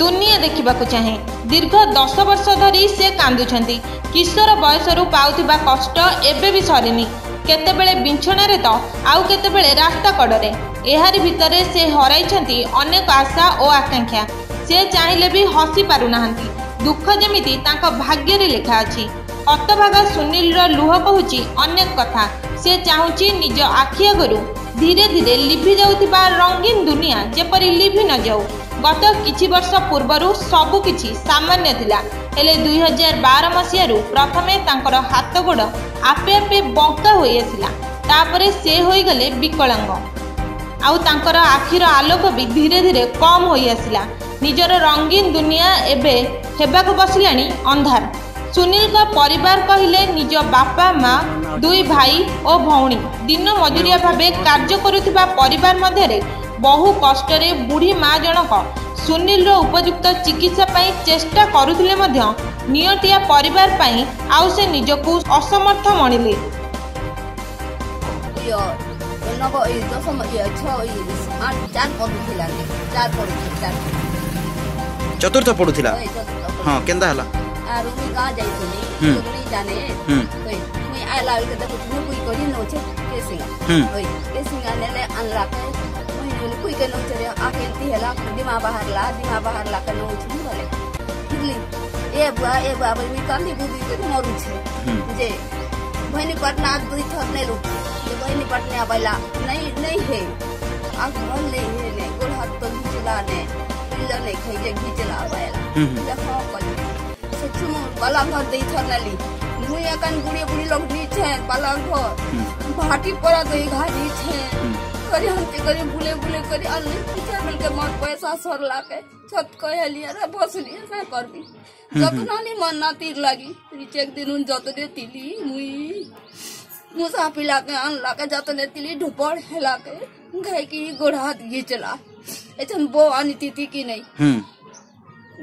ଦୁନିଆ ଦେଖିବାକୁ ଚାହେଁ ଦୀର୍ଘ ଦଶ ବର୍ଷ ଧରି ସେ କାନ୍ଦୁଛନ୍ତି କିଶୋର ବୟସରୁ ପାଉଥିବା କଷ୍ଟ ଏବେ ବି ସରିନି କେତେବେଳେ ବିଛଣାରେ ତ ଆଉ କେତେବେଳେ ରାସ୍ତା କଡ଼ରେ ଏହାରି ଭିତରେ ସେ ହରାଇଛନ୍ତି ଅନେକ ଆଶା ଓ ଆକାଂକ୍ଷା ସେ ଚାହିଁଲେ ବି ହସି ପାରୁନାହାନ୍ତି ଦୁଃଖ ଯେମିତି ତାଙ୍କ ଭାଗ୍ୟରେ ଲେଖା ଅଛି হତଭାଗା ସୁନୀଲର ଲୁହ କହୁଛି ଅନେକ କଥା ସେ ଚାହୁଁଛି ନିଜ ଆଖି ଆଗରୁ ଧୀରେ ଧୀରେ ଲିଭି ଯାଉଥିବା ରଙ୍ଗୀନ ଦୁନିଆ ଯେପରି ଲିଭି ନଯାଉ ଗତ କିଛି ବର୍ଷ ପୂର୍ବରୁ ସବୁକିଛି ସାମାନ୍ୟ ଥିଲା ହେଲେ ଦୁଇହଜାର ବାର ମସିହାରୁ ପ୍ରଥମେ ତାଙ୍କର ହାତ ଗୋଡ଼ ଆପେ ଆପେ ବଙ୍କା ହୋଇଆସିଲା ତାପରେ ସେ ହୋଇଗଲେ ବିକଳାଙ୍ଗ ଆଉ ତାଙ୍କର ଆଖିର ଆଲୋକ ବି ଧୀରେ ଧୀରେ କମ୍ ହୋଇଆସିଲା ନିଜର ରଙ୍ଗୀନ ଦୁନିଆ ଏବେ ହେବାକୁ ବସିଲାଣି ଅନ୍ଧାର ସୁନୀଲଙ୍କ ପରିବାର କହିଲେ ନିଜ ବାପା ମା ଦୁଇ ଭାଇ ଓ ଭଉଣୀ ଦିନ ମଜୁରିଆ ଭାବେ କାର୍ଯ୍ୟ କରୁଥିବା ପରିବାର ମଧ୍ୟରେ ବହୁ କଷ୍ଟରେ ବୁଢ଼ୀ ମା ଜଣକ ସୁନୀଲର ଉପଯୁକ୍ତ ଚିକିତ୍ସା ପାଇଁ ଚେଷ୍ଟା କରୁଥିଲେ ମଧ୍ୟ ନିଅଟିଆ ପରିବାର ପାଇଁ ଆଉ ସେ ନିଜକୁ ଅସମର୍ଥ ମଣିଲେ ଚତୁର୍ଥ ପଡ଼ୁଥିଲା ହଁ କେନ୍ତା ହେଲା आरुमी का जाइथिले सुगरी जाने ओइ मुई आला उके त कुछ मुई कोरी नोचे केसिंगा ओइ केसिंगा नेले अनला के मुई नुन कुई के नोचे रे आकेंती हेला दिमा बाहर ला दिमा बाहर ला के नोचे नु बोले बुझली ए बुआ ए बुआ बोल मी काली बुबी के मोरू छे जे बहनी पटना दुई थोर ने लुट जे बहनी पटना बैला नहीं नहीं है आग मन ले है ने गोल हाथ तो घिचला ने पिल्ला ने खइजे घिचला बैला जहां कल पाला घर दी थर नाली मुई अकन बुढ़े बुढ़ी लोग दी छे पाला घर भाटी पड़ा दई घा छे करे हंते करे बुले बुले करे अल्ले पीछे मिल के मन पैसा सर लाके छत कह लिया रे बस लिया ना करबी जतना नी मन ना तीर लागी रिचेक दिन उन जतने तिली मुई मुसा पिला के अन लाके जतने तिली ढुपड़ हेला के घर की गोढ़ा दिए चला ऐसे बो आनी तीती की नहीं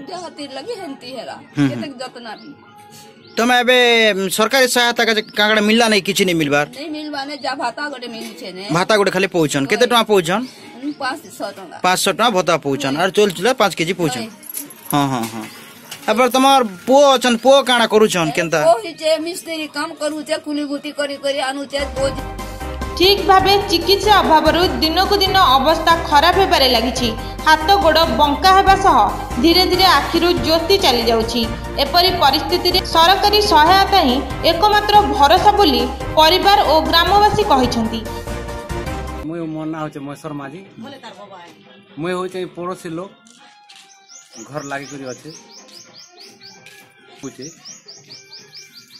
जगतिर लगी हेंती तुम एबे सरकारी सहायता का कागड़ मिलला नहीं किछ नहीं मिलबार नहीं मिलबा ने जा भाता गड़े मिल छे ने भाता गड़े खाली पहुंचन केते टका पहुंचन 500 टका 500 टका भता पहुचन और चोल चुला 5 केजी पहुचन हां हां हां अबर तुम्हार पुओ अचन पुओ काणा करूछन केनता ओ हिचे मिस्त्री काम करू छे कुली गुती करी करी आनु छे बोज ঠিক ভাবে চিকিৎসা অভাবরু দিনকু দিন অবস্থা খারাপ হবারে লাগিছি ହାତ ଗୋଡ଼ ବଙ୍କା ହେବା ସହ ଧୀରେ ଧୀରେ ଆଖିରୁ ଜ୍ୟୋତି ଚାଲିଯାଉଛି ଏପରି ପରିସ୍ଥିତିରେ ସରକାରୀ ସହାୟତା ହିଁ ଏକମାତ୍ର ଭରସା ବୋଲି ପରିବାର ଓ ଗ୍ରାମବାସୀ କହିଛନ୍ତି ମୋ ନାଁ ହେଉଛି ମହେଶ୍ୱର ମାଝୀ ମୁଇଁ ହେଉଛି ପଡ଼ୋଶୀ ଲୋକ ଘର ଲାଗିକରି ଅଛେ ବୁଝେ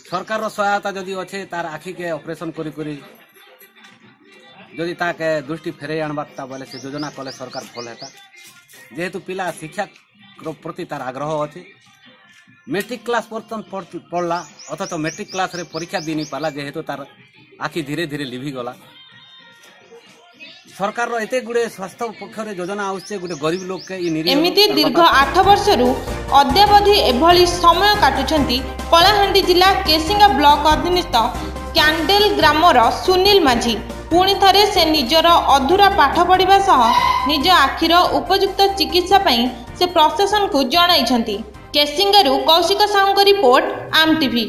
ସରକାରର ସହାୟତା ଯଦି ଅଛେ ତାର ଆଖିକେ ଅପରେସନ୍ କରି କରି যদি তাকে দৃষ্টি ফেরাই আনবার তা বলে সে যোজনা কলে সরকার ভুল হতা যেহেতু পিলা শিক্ষা প্রতি তার আগ্রহ অছে মেট্রিক ক্লাস পর্যন্ত পড়লা অথচ মেট্রিক ক্লাসরে পরীক্ষা দিয়ে পালা যেহেতু তার আখি ধীরে ধীরে লিভি গলা সরকার এতে গুড়ে স্বাস্থ্য পক্ষরে যোজনা আসছে গোটে গরিব লোককে এমিতি দীর্ঘ আঠ বর্ষরু অদ্যাবধি এভাবে সময় কাটুছেন কলাহান্ডি জেলা কেসিঙ্গা ব্লক অধীনস্থ ক্যান্ডেল গ্রামর সুনীল মাঝি ପୁଣି ଥରେ ସେ ନିଜର ଅଧୁରା ପାଠ ପଢ଼ିବା ସହ ନିଜ ଆଖିର ଉପଯୁକ୍ତ ଚିକିତ୍ସା ପାଇଁ ସେ ପ୍ରଶାସନକୁ ଜଣାଇଛନ୍ତି କେସିଙ୍ଗାରୁ କୌଶିକ ସାହୁଙ୍କ ରିପୋର୍ଟ ଆମ୍ ଟିଭି